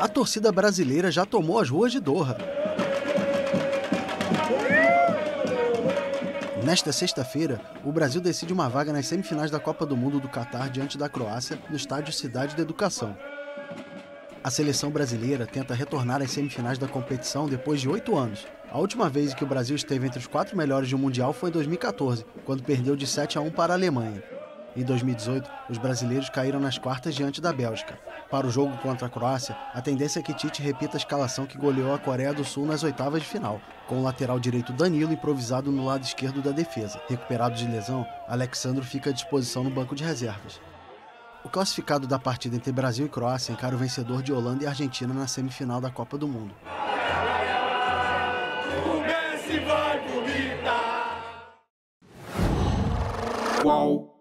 A torcida brasileira já tomou as ruas de Doha. Nesta sexta-feira, o Brasil decide uma vaga nas semifinais da Copa do Mundo do Catar diante da Croácia, no estádio Cidade da Educação. A seleção brasileira tenta retornar às semifinais da competição depois de oito anos. A última vez que o Brasil esteve entre os quatro melhores de um Mundial foi em 2014, quando perdeu de 7 a 1 para a Alemanha. Em 2018, os brasileiros caíram nas quartas diante da Bélgica. Para o jogo contra a Croácia, a tendência é que Tite repita a escalação que goleou a Coreia do Sul nas oitavas de final, com o lateral direito Danilo improvisado no lado esquerdo da defesa. Recuperado de lesão, Alexandro fica à disposição no banco de reservas. O classificado da partida entre Brasil e Croácia encara o vencedor de Holanda e Argentina na semifinal da Copa do Mundo. O Messi vai vomitar. Qual